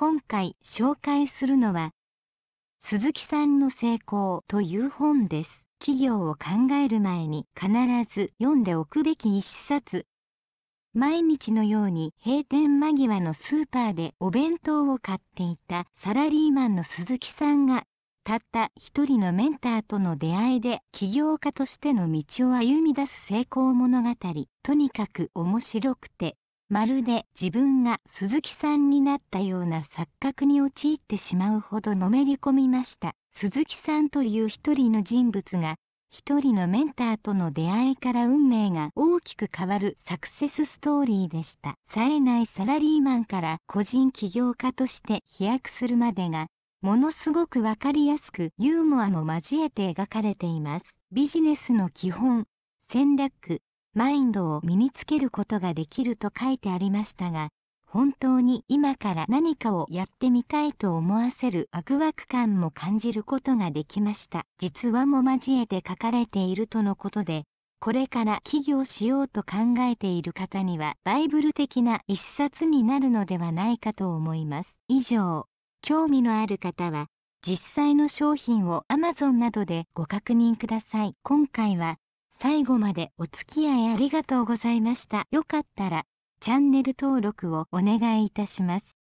今回紹介するのは鈴木さんの成功という本です。企業を考える前に必ず読んでおくべき一冊。毎日のように閉店間際のスーパーでお弁当を買っていたサラリーマンの鈴木さんがたった一人のメンターとの出会いで起業家としての道を歩み出す成功物語。とにかく面白くてまるで自分が鈴木さんになったような錯覚に陥ってしまうほどのめり込みました。鈴木さんという一人の人物が一人のメンターとの出会いから運命が大きく変わるサクセスストーリーでした。冴えないサラリーマンから個人起業家として飛躍するまでがものすごくわかりやすくユーモアも交えて描かれています。ビジネスの基本戦略マインドを身につけることができると書いてありましたが本当に今から何かをやってみたいと思わせるワクワク感も感じることができました。実話も交えて書かれているとのことでこれから起業しようと考えている方にはバイブル的な一冊になるのではないかと思います。以上興味のある方は実際の商品を Amazon などでご確認ください。今回は最後までお付き合いありがとうございました。よかったらチャンネル登録をお願いいたします。